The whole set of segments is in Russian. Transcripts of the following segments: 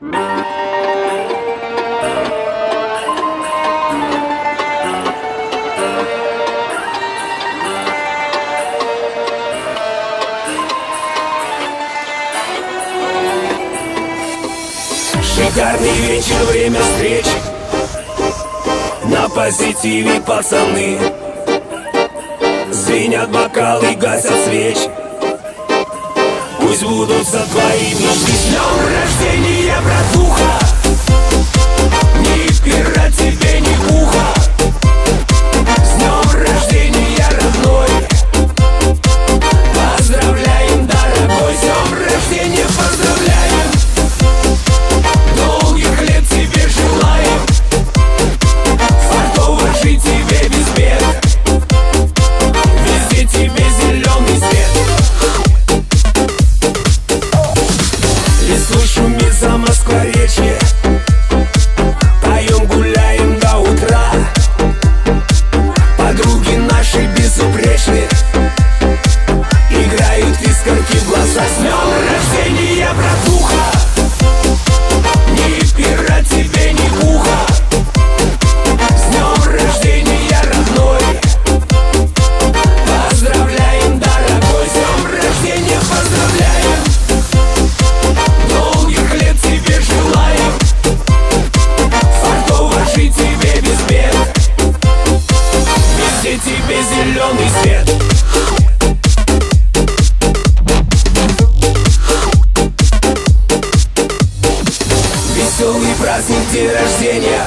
Шикарный вечер, время встреч. На позитиве пацаны. Звенят бокалы, гасят свечи пусть будут за твоими. Но ты с днем рождения, братуха Ни пера тебе, ни уха день рождения.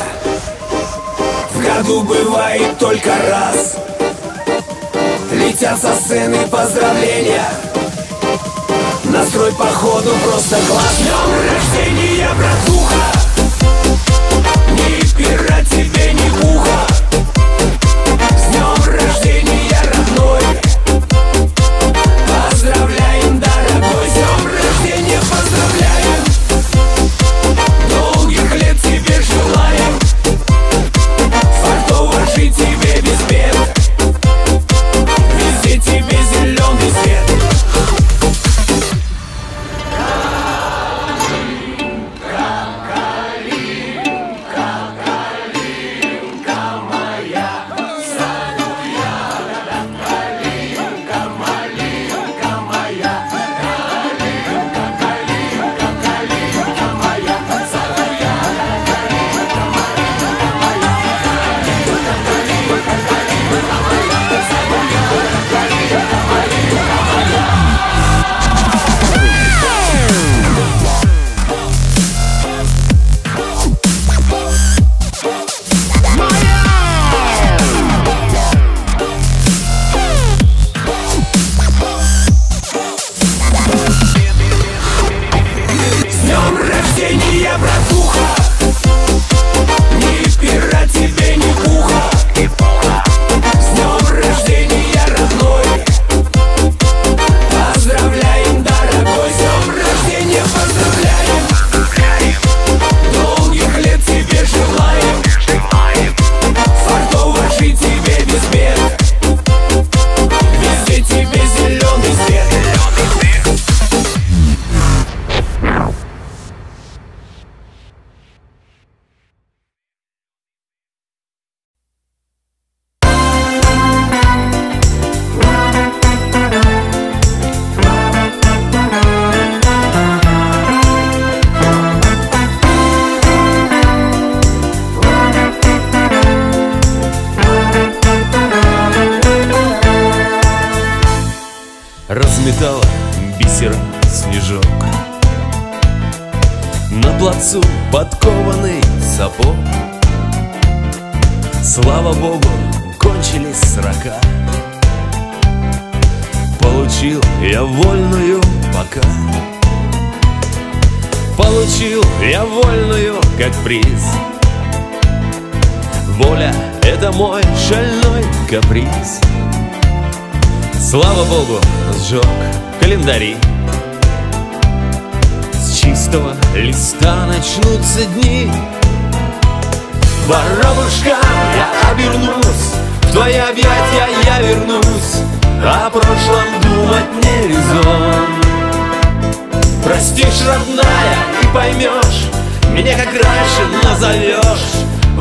В году бывает только раз. Летят со сцены поздравления. Настрой походу просто класс. Днем рождения, братуха! Не пера тебе, не уха.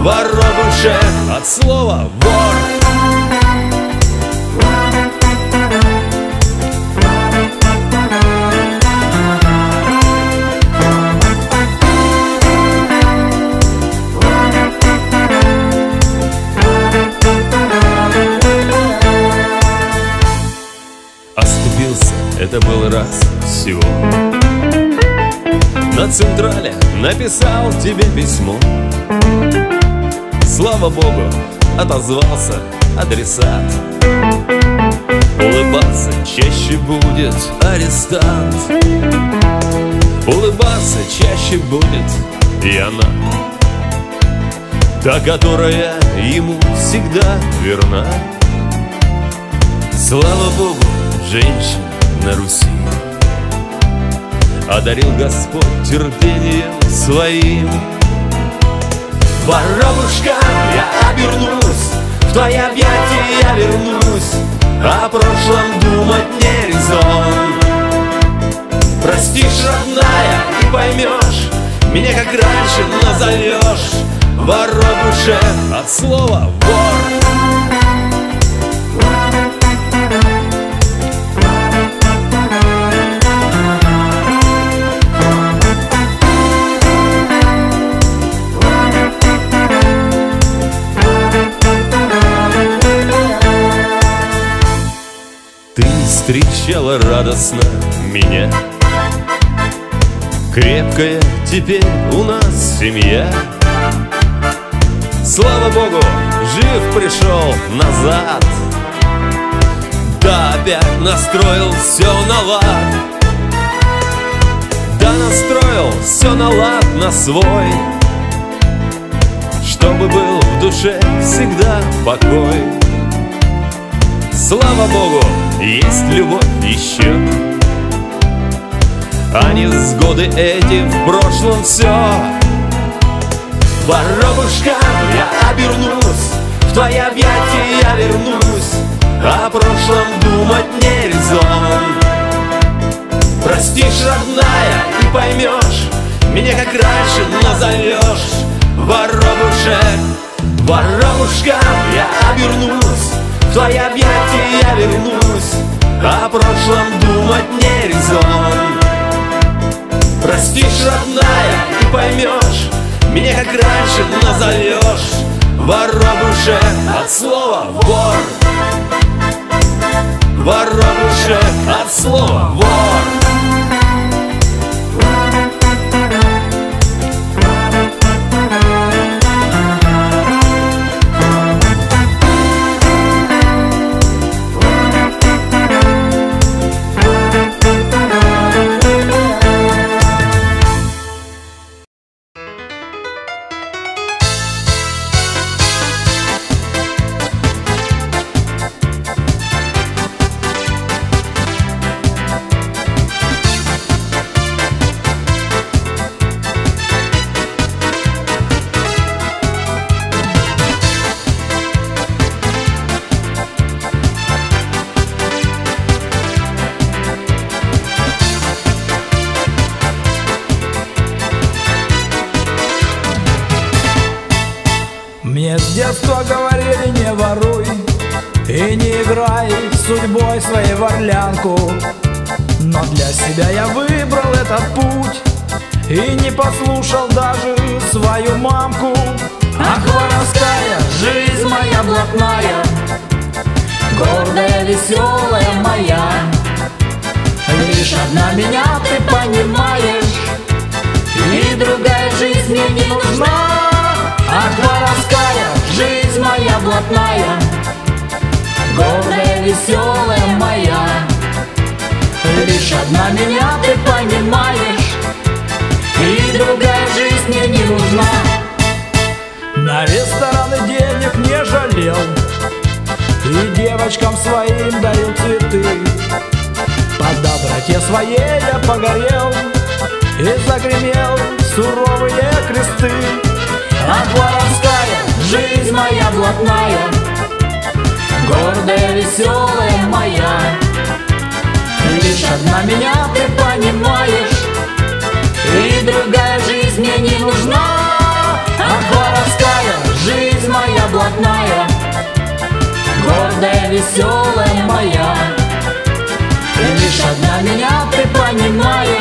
Меня как раньше назовешь Воробуше от слова вор Оступился, это был раз всего. На Централе написал тебе письмо Слава Богу, отозвался адресат. Улыбаться чаще будет арестант. Улыбаться чаще будет и она. Та, которая ему всегда верна. Слава Богу, женщин на Руси. Одарил Господь терпением своим Воробушка, я обернусь. В твои объятия я вернусь. О прошлом думать не резон. Простишь, родная, и поймешь Меня как раньше назовешь. Воробуше от слова вор встречала радостно меня. Крепкая теперь у нас семья. Слава Богу, жив пришел назад. Да, опять настроил все на лад. Да, настроил все на лад, на свой. Чтобы был в душе всегда покой. Слава Богу, есть любовь еще. А невзгоды эти в прошлом все Воробушка, я обернусь. В твои объятия я вернусь. О прошлом думать не резон. Простишь, родная, и поймешь Меня как раньше назовешь. Воробушек Воробушка, я обернусь. В твои объятия я вернусь О прошлом думать не резон. Простишь, родная, и поймешь Меня как раньше назовешь Воробушек от слова вор. Воробушек от слова вор И не послушал даже свою мамку. Ах, воровская жизнь моя блатная. Гордая, веселая моя. Лишь одна меня ты понимаешь. И другая жизнь мне не нужна. Ах, воровская жизнь моя блатная. Гордая, веселая моя. Лишь одна меня ты понимаешь И другая жизнь мне не нужна. На рестораны денег не жалел. И девочкам своим дарил цветы. По доброте своей я погорел. И загремел суровые кресты. Ах, воровская жизнь моя блатная. Гордая, веселая моя. Лишь одна меня ты понимаешь и другая жизнь мне не нужна. А воровская жизнь моя блатная. Гордая, веселая моя. И лишь одна меня ты понимаешь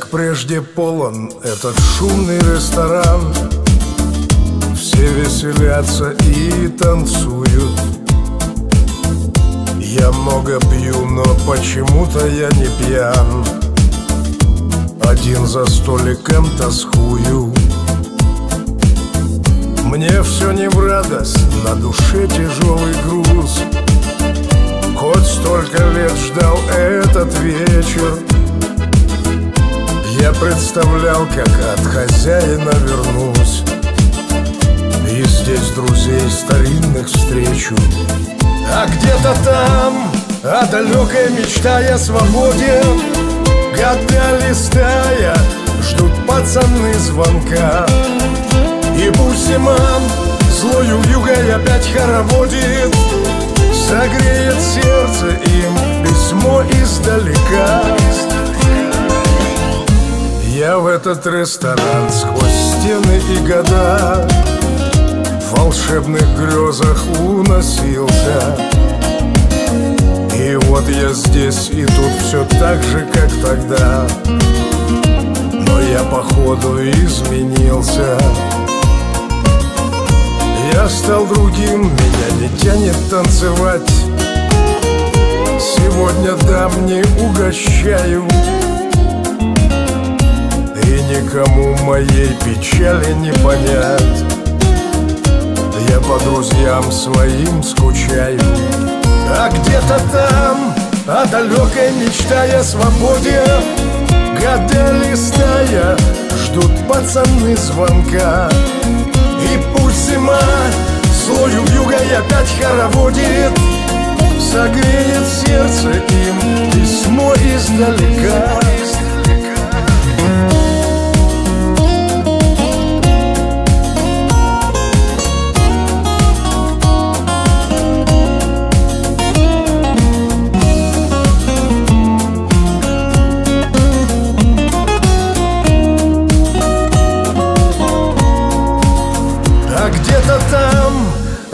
Как прежде полон этот шумный ресторан. Все веселятся и танцуют. Я много пью, но почему-то я не пьян. Один за столиком тоскую. Мне все не в радость, на душе тяжелый груз. Хоть столько лет ждал этот вечер я представлял, как от хозяина вернусь. И здесь друзей старинных встречу. А где-то там, о далекой мечтая свободе Года листая, ждут пацаны звонка. И пусть зима злою вьюгой опять хороводит Согреет сердце им письмо издалека я в этот ресторан сквозь стены и года В волшебных грезах уносился. И вот я здесь, и тут все так же, как тогда. Но я походу изменился. Я стал другим, меня не тянет танцевать. Сегодня дам не угощаю никому моей печали не понять. Я по друзьям своим скучаю А где-то там, о далекой мечтая свободе Года листая, ждут пацаны звонка. И пусть зима злою вьюгой опять хороводит Согреет сердце им письмо издалека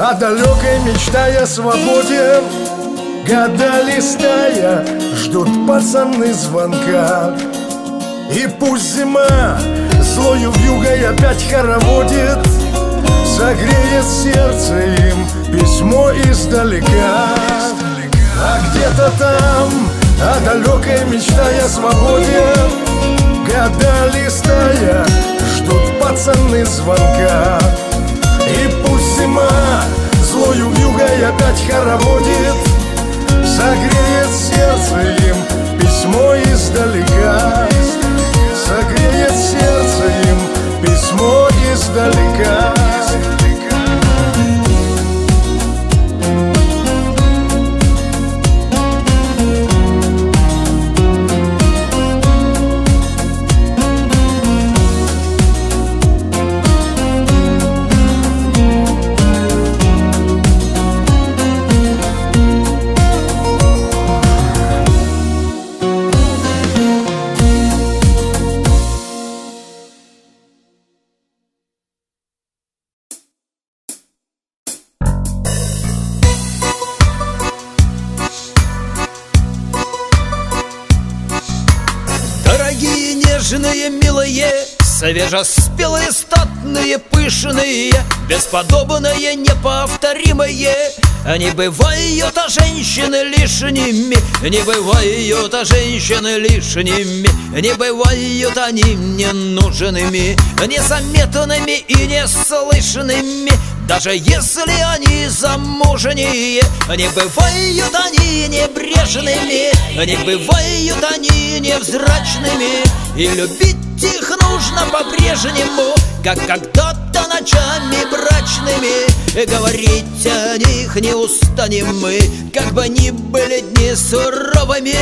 о далекой мечтая свободе. Года листая, ждут пацаны звонка. И пусть зима злою вьюгой опять хороводит Согреет сердце им письмо издалека. А где-то там, о далекой мечтая свободе Года листая, ждут пацаны звонка пусть зима злою вьюгой опять хороводит. Согреет сердце им письмо издалека. Согреет сердце им письмо нежные, Свежеспелые, статные, пышные Бесподобные, неповторимые. Не бывают а женщины лишними Не бывают а женщины лишними. Не бывают они ненужными Незаметными и неслышными. Даже если они замужние Не бывают они небрежными. Не бывают они невзрачными И любить их нужно по-прежнему Как когда-то ночами брачными. Говорить о них не устанем мы Как бы ни были дни суровыми.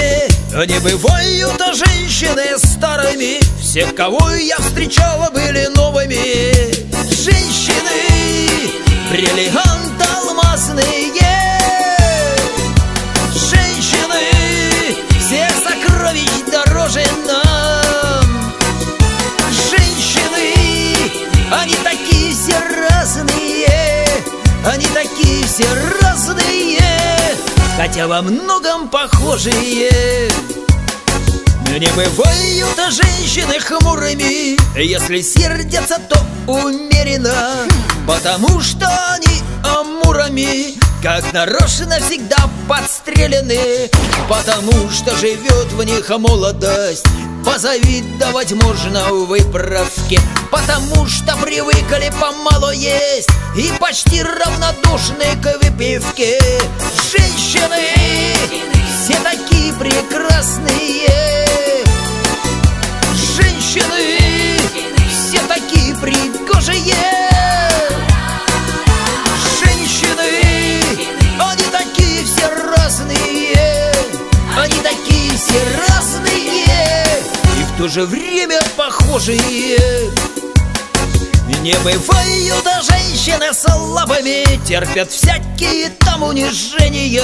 Не бывают а женщины старыми Всех, кого я встречала, были новыми. Женщины, бриллиант алмазные Они такие все разные Хотя во многом похожие. Не бывают женщины хмурыми Если сердятся, то умеренно Потому что они амурами Как нарочно всегда подстрелены Потому что живет в них молодость Позавидовать можно в выправке. Потому что привыкли помалу есть И почти равнодушны к выпивке. Женщины все такие прекрасные. Женщины все такие пригожие все разные И в то же время похожие не бывают женщины слабыми Терпят всякие там унижения.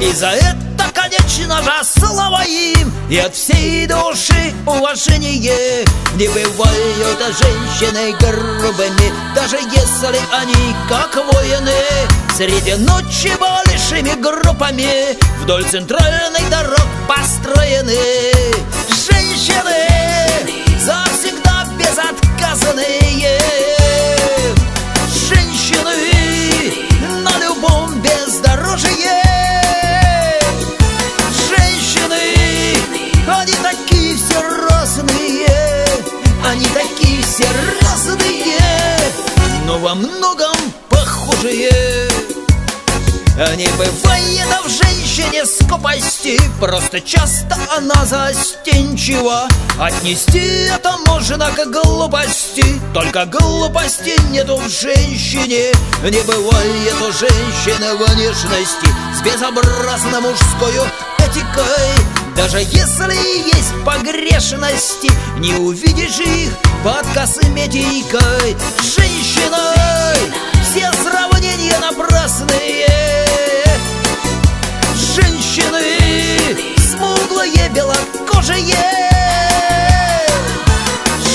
И за это, конечно же, слава им И от всей души уважение. Не бывают женщины грубыми Даже если они как воины. Среди ночи большими группами Вдоль центральных дорог построены. Женщины безотказные Женщины на любом бездорожье. Женщины, они такие все разные. Они такие все разные Но во многом похожие не бывает в женщине скупости. Просто часто она застенчива. Отнести это можно к глупости. Только глупости нету в женщине. Не бывает у женщины внешности. С безобразно мужскою этикой. Даже если есть погрешности Не увидишь их под косметикой. Женщиной все сравнения напрасные смуглые, белокожие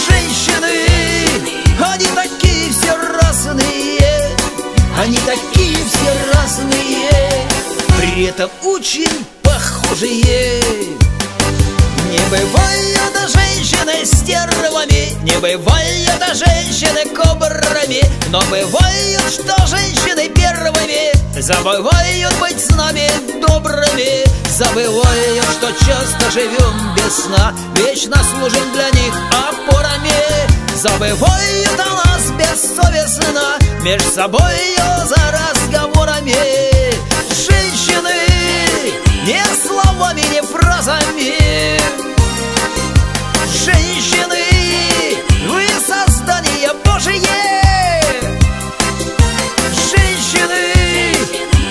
Женщины, они такие все разные. Они такие все разные. При этом очень похожие не бывает женщины стервами Не бывает женщины кобрами Но бывает, что женщины первыми Забывают быть с нами добрыми Забывают, что часто живем без сна Вечно служим для них опорами. Забывают о нас бессовестно Меж собой за разговорами. Женщины не словами, не фразами Женщины, вы создание Божие. Женщины,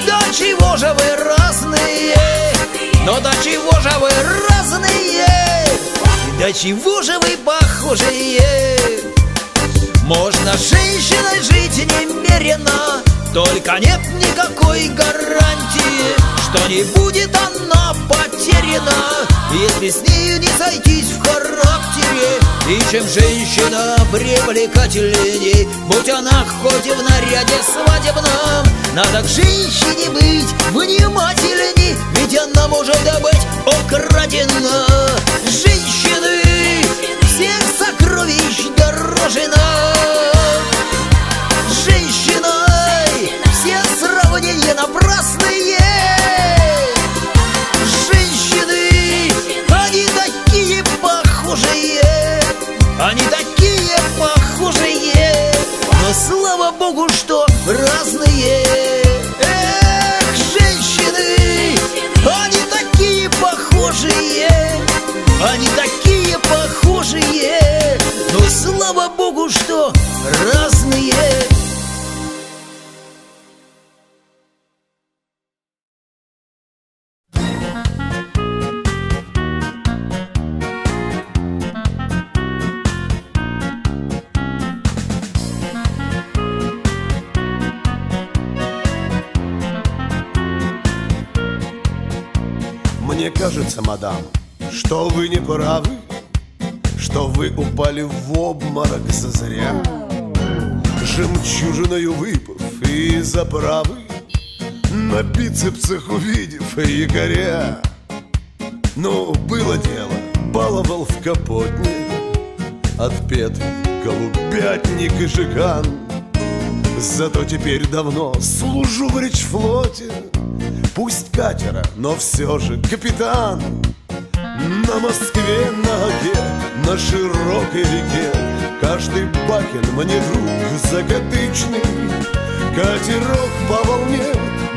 до чего же вы разные? Но до чего же вы разные? До чего же вы похожие? Можно женщиной жить немерено только нет никакой гарантии, что не будет она потеряна, если с нею не сойтись в характере. И чем женщина привлекательней, будь она хоть и в наряде свадебном, надо к женщине быть внимательней, ведь она может добыть украдена. Женщины всех сокровищ дороже нам. Женщина не напрасные Женщины, они такие похожие! Они такие похожие! Но слава богу, что разные кажется, мадам, что вы не правы Что вы упали в обморок зазря. Жемчужиною выпав и заправы На бицепсах увидев якоря. Ну, было дело, баловал в капотне Отпетый голубятник и жиган Зато теперь давно служу в речфлоте. Пусть катера, но все же капитан. На Москве, на Оке, на широкой реке. Каждый бакен мне друг закатычный Катерок по волне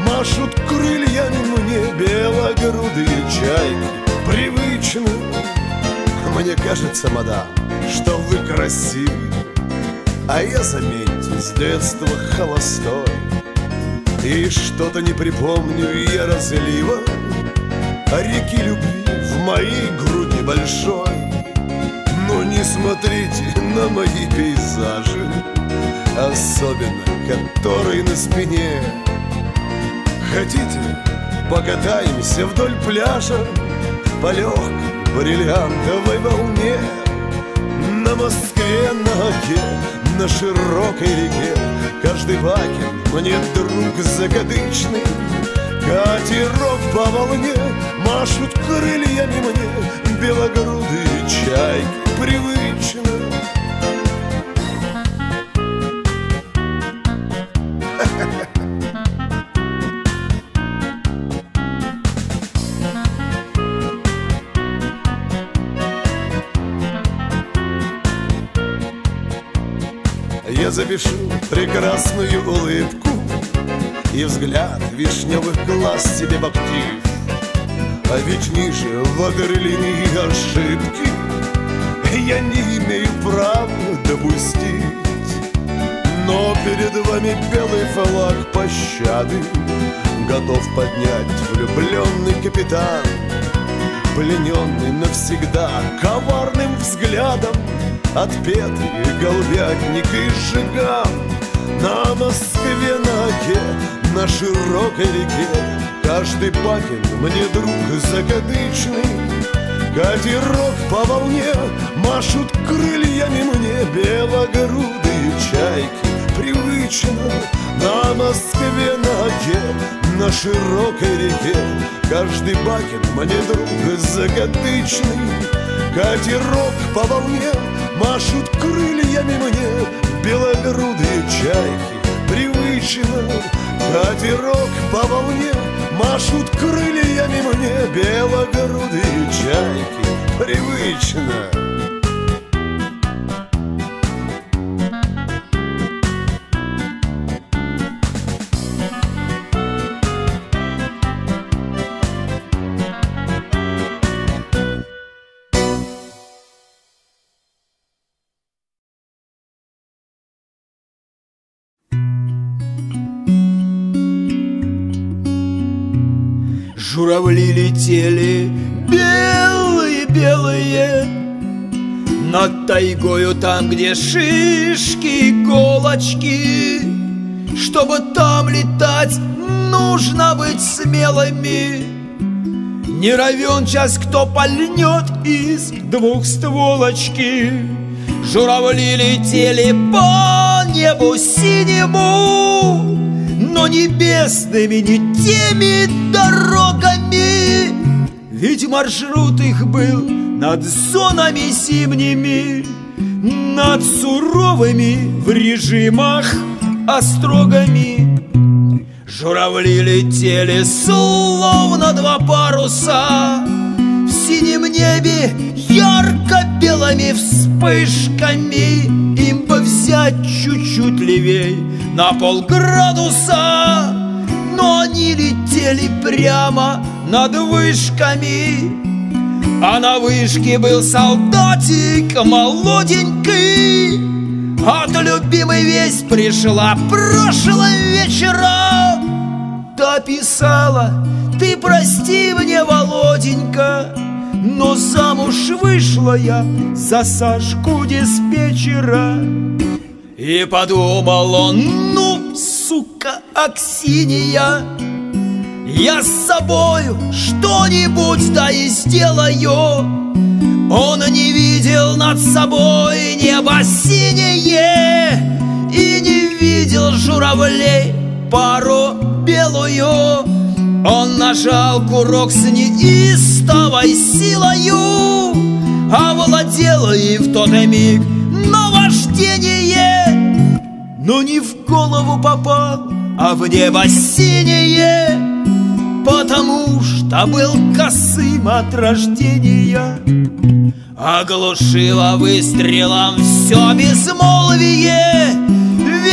машут крыльями мне. Белогрудые чайки привычны. Мне кажется, мадам, что вы красивы. А я, заметьте, с детства холостой. И что-то не припомню я разлива. Реки любви в моей груди большой. Но не смотрите на мои пейзажи Особенно, которые на спине. Хотите, покатаемся вдоль пляжа По легкой бриллиантовой волне Москве, на Оке, на широкой реке. Каждый бакен мне друг закадычный Катерок по волне Машут крыльями мне. Белогрудые чайки привычно Запишу прекрасную улыбку И взгляд вишневых глаз себе в актив А ведь ниже ватерлинии ошибки Я не имею права допустить. Но перед вами белый флаг пощады Готов поднять влюбленный капитан Плененный навсегда коварным взглядом Отпетый голубятник и жиган На Москве на Оке, на широкой реке. Каждый бакен мне друг закадычный Катерок по волне машут крыльями мне Белогрудые чайки. Привычно На Москве на Оке, на широкой реке. Каждый бакен мне друг закадычный Катерок по волне Машут крыльями мне. Белогрудые чайки Привычно. Катерок по волне Машут крыльями мне. Белогрудые чайки Привычно Журавли летели белые-белые Над тайгою там, где шишки, иголочки Чтобы там летать, нужно быть смелыми. Не равен час, кто пальнет из двух стволочки. Журавли летели по небу синему но небесными, не теми дорогами. Ведь маршрут их был над зонами зимними Над суровыми в режимах острогами. Журавли летели словно два паруса синем небе ярко-белыми вспышками Им бы взять чуть-чуть левей на полградуса. Но они летели прямо над вышками А на вышке был солдатик молоденький. От любимой весть пришла прошлым вечером. Та писала, ты прости мне, Володенька но замуж вышла я за Сашку диспетчера. И подумал он, ну, сука, Аксинья Я с собою что-нибудь да и сделаю Он не видел над собой небо синее И не видел журавлей пару белую Он нажал курок с неистовой силою Овладело и в тот миг наваждение. Но не в голову попал, а в небо синее Потому что был косым от рождения. Оглушило выстрелом все безмолвие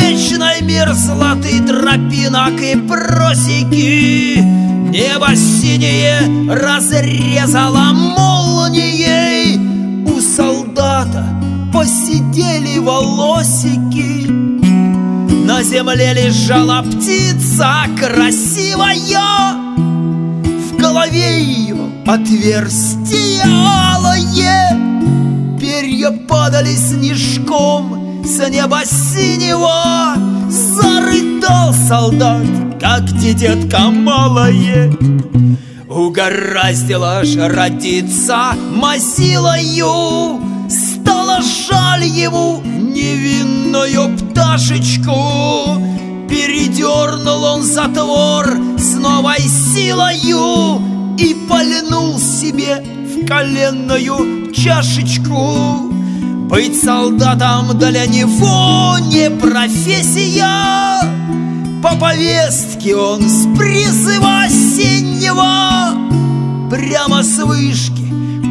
Вечной мерзлоты тропинок и просеки. Небо синее разрезало молнией. У солдата посидели волосики. На земле лежала птица красивая. В голове ее отверстие алое. Перья падали снежком с неба синего Зарыдал солдат, как дитятка малое Угораздило ж родиться Масилою Стало жаль ему невинную пташечку. Передернул он затвор с новой силою И пальнул себе в коленную чашечку Быть солдатом для него не профессия. По повестке он с призыва осеннего Прямо с вышки,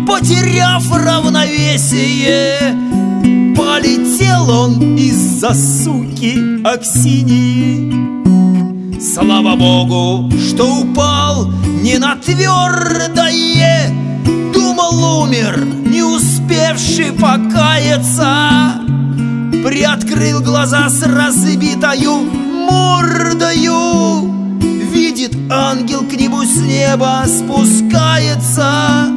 потеряв равновесие. Полетел он из-за суки Аксинии Слава Богу, что упал не на твердое Умер, не успевший покаяться. Приоткрыл глаза с разбитою мордою. Видит ангел к нему с неба спускается.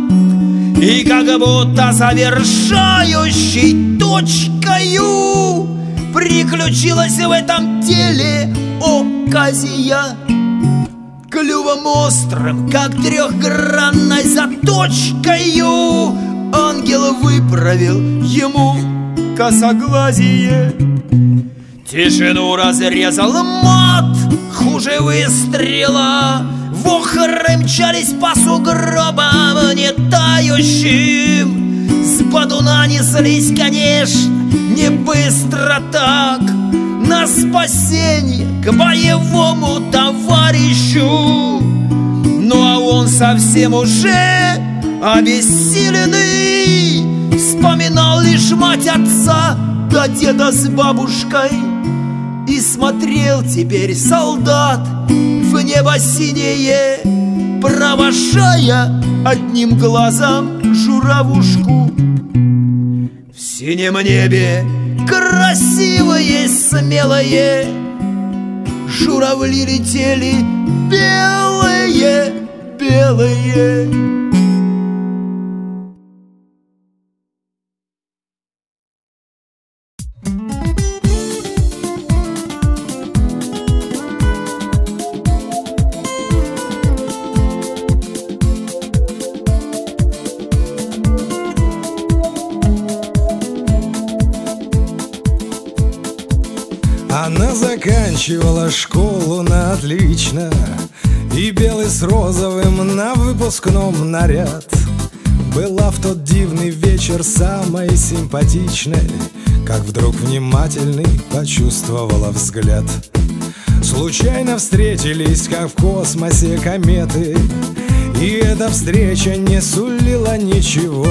И как будто завершающей точкою Приключилась в этом теле оказия Клювом острым, как трехгранной заточкою. Ангел выправил ему косоглазие. Тишину разрезал мат, хуже выстрела. Вохры мчались по сугробам не тающим С бодуна неслись, конечно, не быстро так На спасение к боевому товарищу. Ну а он совсем уже обессиленный. Вспоминал лишь мать отца да деда с бабушкой. И смотрел теперь солдат в небо синее Провожая одним глазом журавушку. В синем небе красивое, смелое. Журавли летели белые, белые Она заканчивала школу на отлично И белый с розовым на выпускном наряд. Была в тот дивный вечер самой симпатичной Как вдруг внимательный почувствовала взгляд. Случайно встретились, как в космосе кометы И эта встреча не сулила ничего.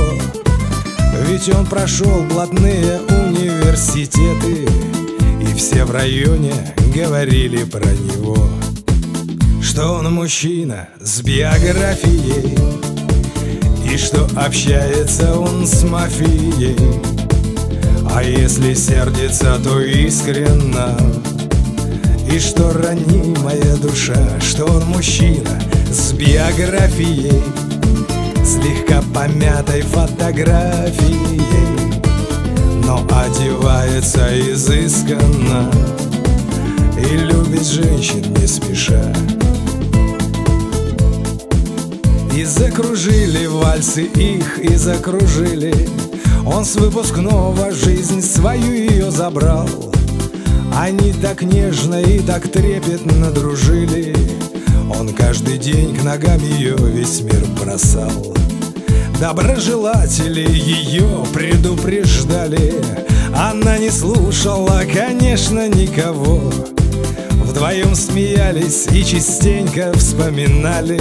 Ведь он прошел блатные университеты все в районе говорили про него. Что он мужчина с биографией И что общается он с мафией. А если сердится, то искренно. И что ранимая душа, что он мужчина с биографией Слегка помятой фотографией Но одевается изысканно И любит женщин не спеша. И закружили вальсы их, и закружили. Он с выпускного жизнь свою ее забрал. Они так нежно и так трепетно дружили. Он каждый день к ногам ее весь мир бросал Доброжелатели ее предупреждали. Она не слушала, конечно, никого. Вдвоем смеялись и частенько вспоминали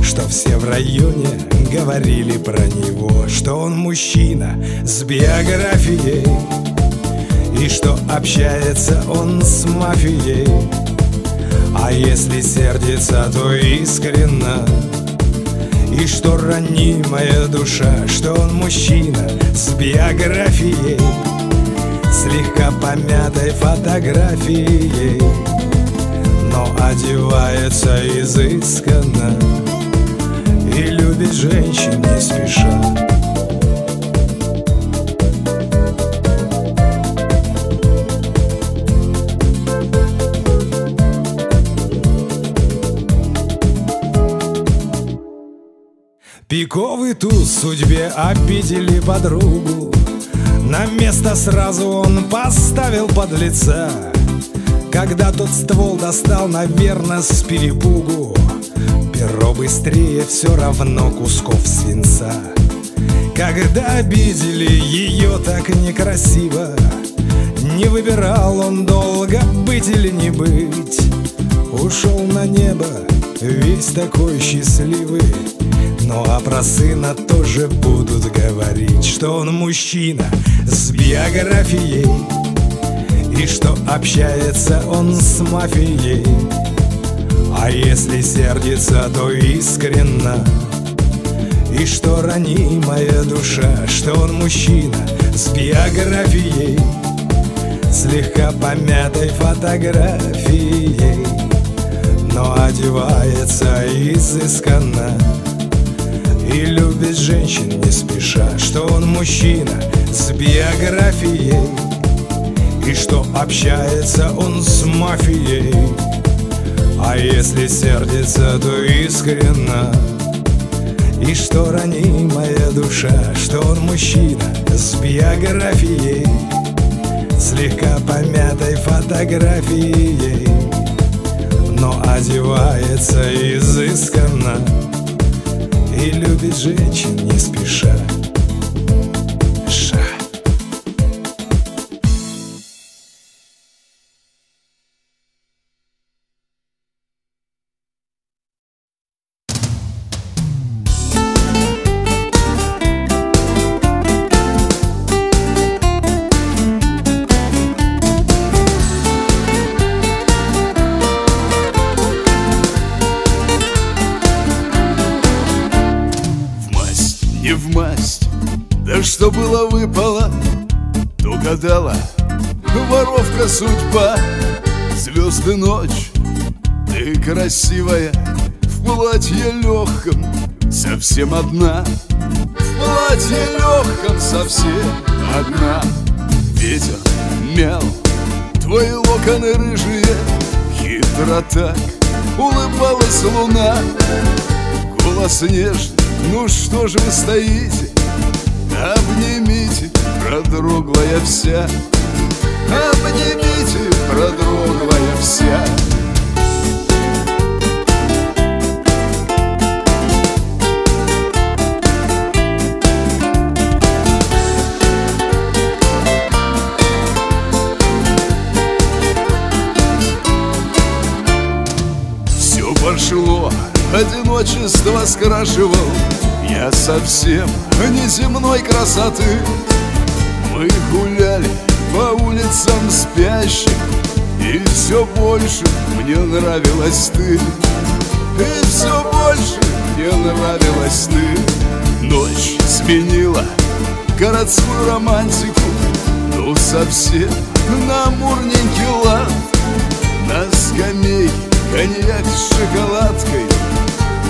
Что все в районе говорили про него Что он мужчина с биографией И что общается он с мафией. А если сердится, то искренно и что ранимая душа, что он мужчина с биографией Слегка помятой фотографией Но одевается изысканно И любит женщин не спеша Пиковый туз судьбе обидели подругу. На место сразу он поставил под лица Когда тот ствол достал, наверное, с перепугу. Перо быстрее все равно кусков свинца. Когда обидели ее так некрасиво Не выбирал он долго, быть или не быть. Ушел на небо, весь такой счастливый ну а про сына тоже будут говорить Что он мужчина с биографией И что общается он с мафией. А если сердится, то искренно. И что ранимая душа Что он мужчина с биографией Слегка помятой фотографией. Но одевается изысканно и любит женщин не спеша Что он мужчина с биографией. И что общается он с мафией. А если сердится, то искренно. И что ранимая душа Что он мужчина с биографией. Слегка помятой фотографией. Но одевается изысканно и любит женщин не спеша То гадала Воровка судьба Звезды ночь. Ты красивая В платье легком Совсем одна. В платье легком Совсем одна. Ветер мял Твои локоны рыжие. Хитро так Улыбалась луна. Голос нежный, ну что же вы стоите? Обнимите, продрогла вся Обнимите, продрогла вся Все. Пошло, одиночество скрашивал. Я совсем неземной красоты Мы гуляли по улицам спящих И все больше мне нравилась ты. И все больше мне нравилась ты. Ночь сменила городскую романтику Ну совсем на амурненький лад. На скамейке коньяк с шоколадкой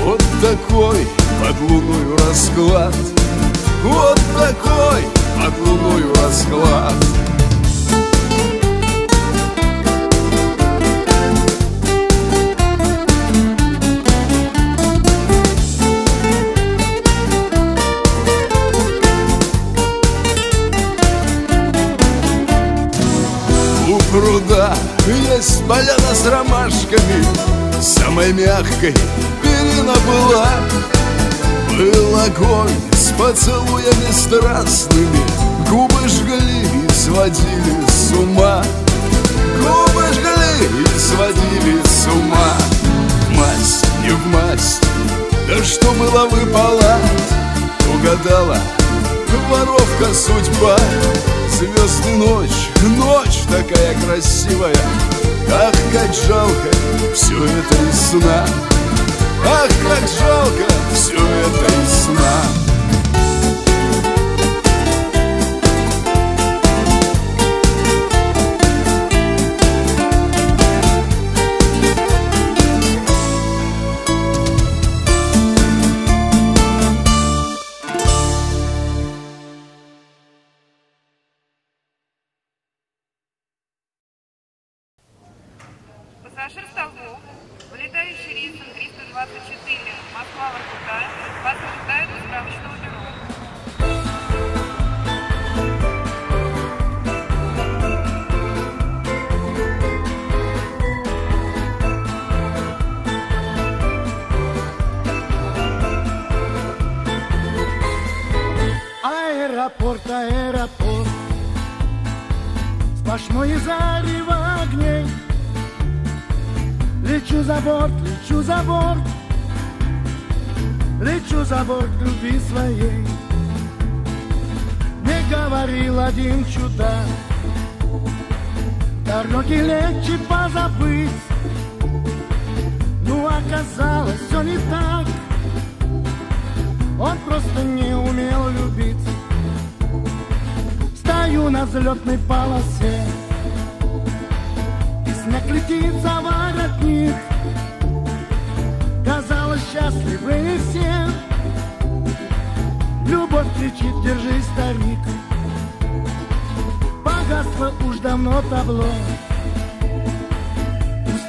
Вот такой под луною расклад. Вот такой от луною расклад. У пруда есть поляна с ромашками Самой мягкой перина была. Был огонь с поцелуями страстными. Губы жгли и сводили с ума. Губы жгли и сводили с ума. Масть, не в масть. Да что было выпало? Угадала воровка судьба. Звезды ночь, ночь такая красивая. Ах, как жалко все это из сна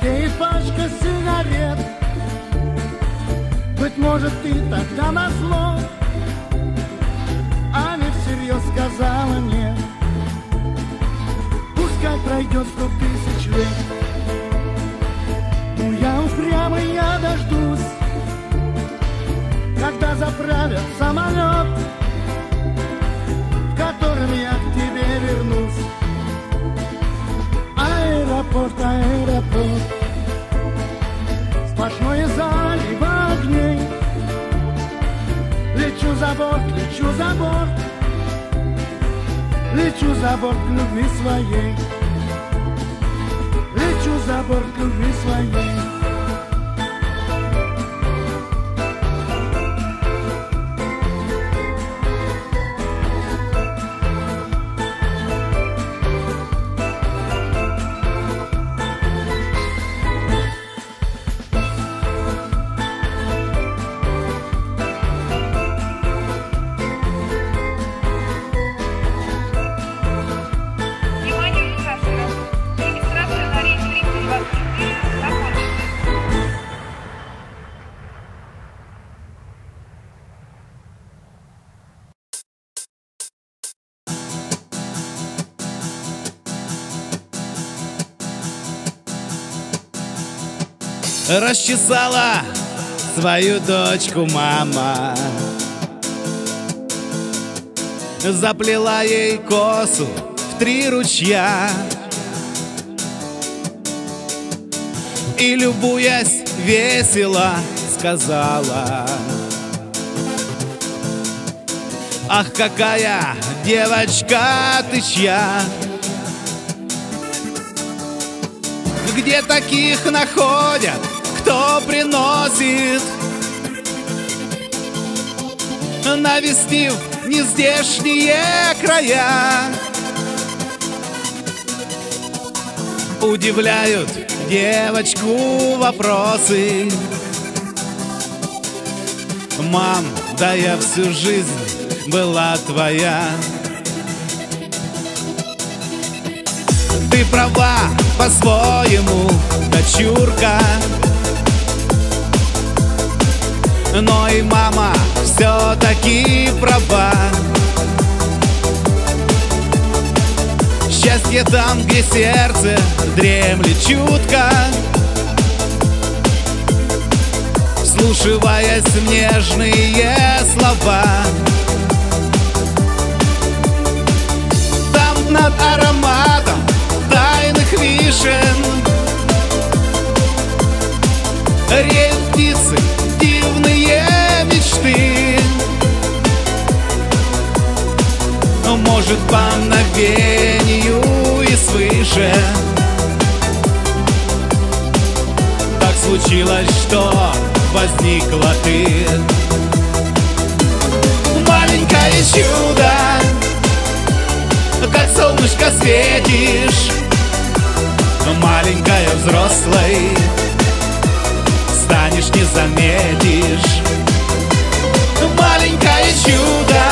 Пустеет пачка сигарет? Быть может, ты тогда назло А не всерьез сказала мне. Пускай пройдет сто тысяч лет Ну я упрямый, я дождусь Когда заправят самолет В котором я к тебе вернусь. Аэропорт, аэропорт Сплошное зарево огней Лечу за борт, лечу за борт Лечу за борт любви своей Лечу за борт любви своей Внимание Расчесала свою дочку мама. Заплела ей косу в три ручья. И, любуясь весело, сказала Ах, какая девочка ты чья! Где таких находят, кто приносит Навестив нездешние края. Удивляют девочку вопросы. Мам, да я всю жизнь была твоя Ты права по-своему, дочурка Но и мама все-таки права. Счастье там, где сердце дремлет чутко. Вслушиваясь нежные слова. Там над ароматом тайных вишен. Реют птицы, дивные мечты. Но может по мгновению и свыше Так случилось, что возникла ты. Маленькое чудо Как солнышко светишь. Маленькая взрослой не заметишь Маленькое чудо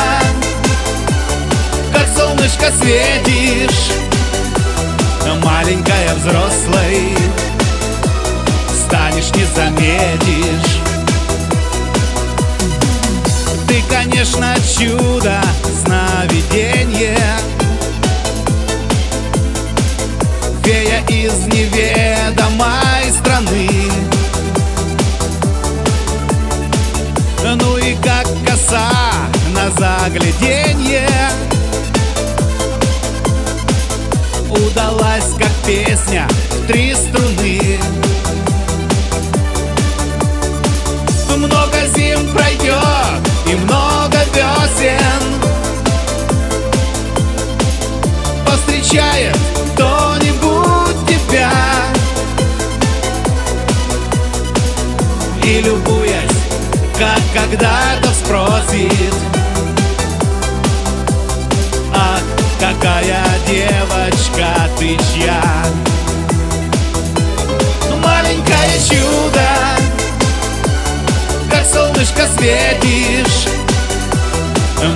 Как солнышко светишь. Маленькая взрослой Станешь, не заметишь. Ты, конечно, чудо, сновидение загляденье Удалась, как песня, три струны. Много зим пройдет и много весен. Повстречает кто-нибудь тебя. И любуясь, как когда-то светишь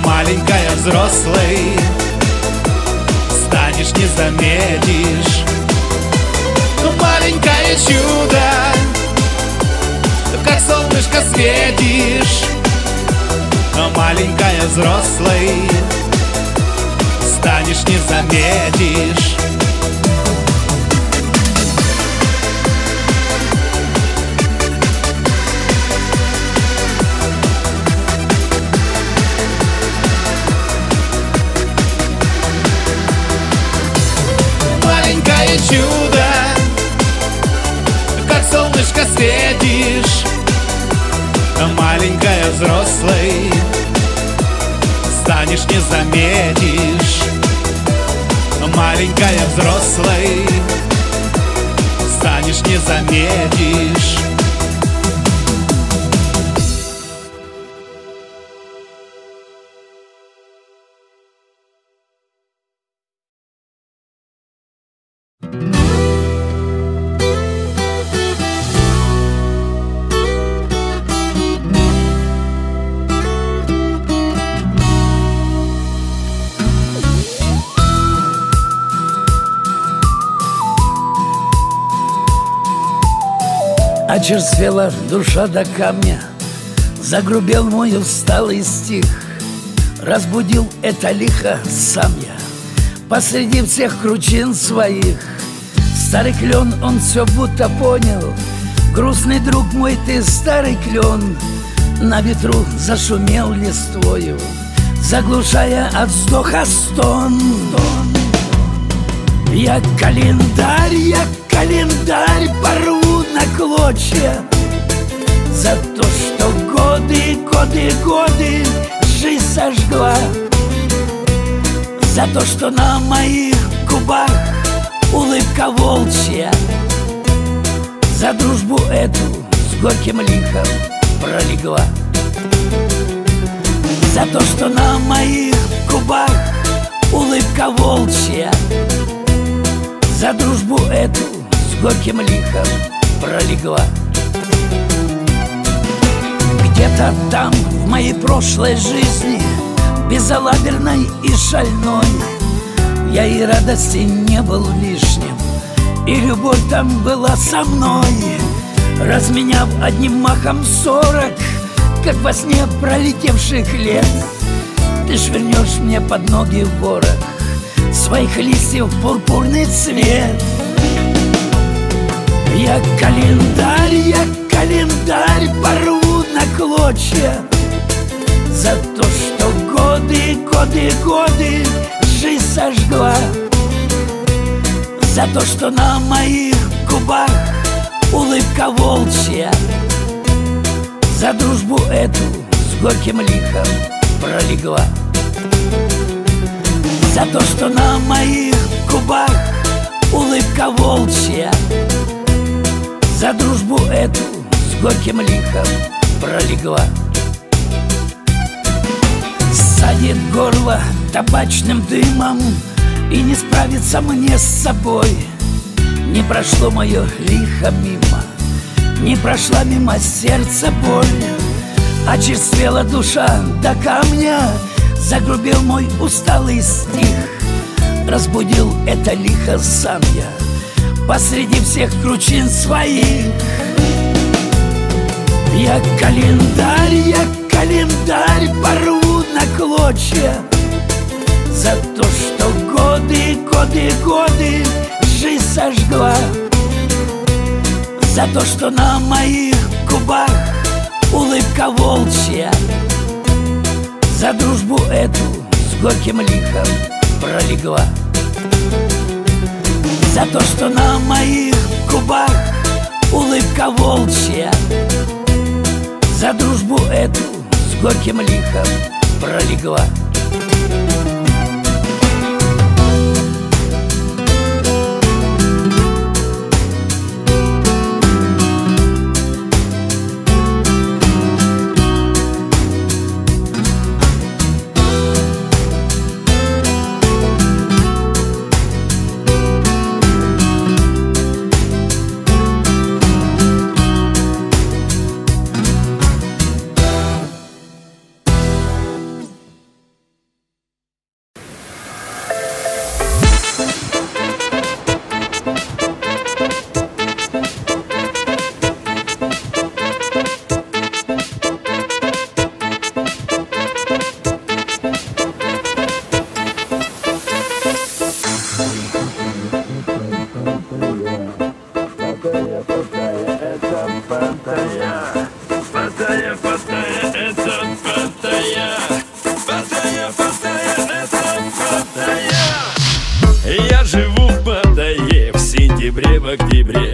Маленькая взрослой Станешь, не заметишь. Маленькое чудо Как солнышко светишь. Маленькая взрослой Станешь, не заметишь маленькое чудо. Как солнышко светишь Маленькая взрослой Станешь, не заметишь. Маленькая взрослой Станешь, не заметишь Очерствела душа до камня Загрубел мой усталый стих Разбудил это лихо сам я. Посреди всех кручин своих Старый клен, он все будто понял. Грустный друг мой, ты старый клен На ветру зашумел листвою Заглушая от вздоха стон. Я календарь, я календарь порву на клочья За то, что годы, годы, годы жизнь сожгла. За то, что на моих губах улыбка волчья. За дружбу эту с горьким лихом пролегла. За то, что на моих губах улыбка волчья. За дружбу эту с горьким лихом пролегла. Где-то там, в моей прошлой жизни Безалаберной и шальной Я и радости не был лишним И любовь там была со мной. Разменяв одним махом сорок Как во сне пролетевших лет Ты швырнешь мне под ноги ворох Своих листьев пурпурный цвет Я календарь, я календарь порву на клочья. За то, что годы, годы, годы жизнь сожгла. За то, что на моих губах улыбка волчья. За дружбу эту с горьким лихом пролегла. За то, что на моих губах улыбка волчья За дружбу эту с горьким лихом пролегла. Садит горло табачным дымом И не справится мне с собой. Не прошло мое лихо мимо Не прошла мимо сердца боль. Очерствела душа до камня Загрубил мой усталый стих. Разбудил это лихо сам я Посреди всех кручин своих. Я календарь, я календарь порву на клочья За то, что годы, годы, годы жизнь сожгла. За то, что на моих губах улыбка волчья. За дружбу эту с горьким лихом пролегла За то, что на моих губах улыбка волчья. За дружбу эту с горьким лихом пролегла октябре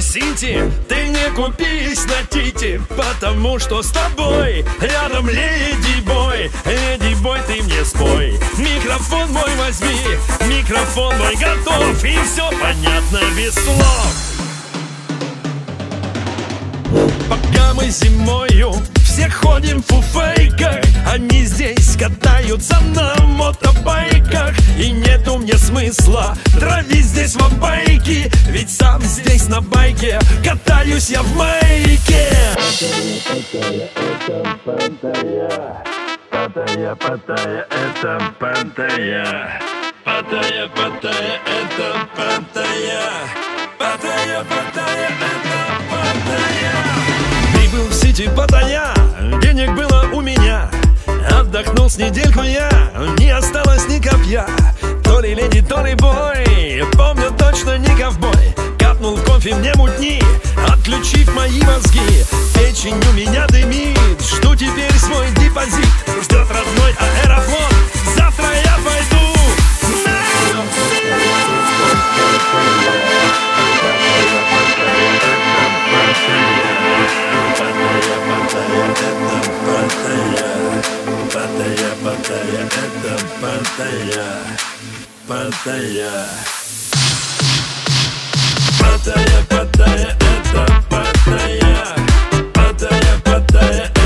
Сити Ты не купись на Тити Потому что с тобой Рядом леди бой. Леди бой, ты мне спой. Микрофон мой возьми Микрофон мой готов И все понятно без слов. Пока мы зимою все ходим в фуфейках. Они здесь катаются на мотобайках. И нету мне смысла травить здесь в байки Ведь сам здесь на байке катаюсь я в майке. Паттайя, Паттайя, это Паттайя Паттайя, Паттайя, это Паттайя Паттайя, Паттайя, это Паттайя Ты был в сети Паттайя, денег было у меня. Отдохнул с недельку я, не осталось ни копья. То ли леди, то ли бой, помню точно не ковбой. Капнул кофе мне мутни, отключив мои мозги. Печень у меня дымит, жду теперь свой депозит? Ждет родной аэрофлот, завтра я пойду Паттайя, Паттайя, Паттайя это Паттайя Паттайя, Паттайя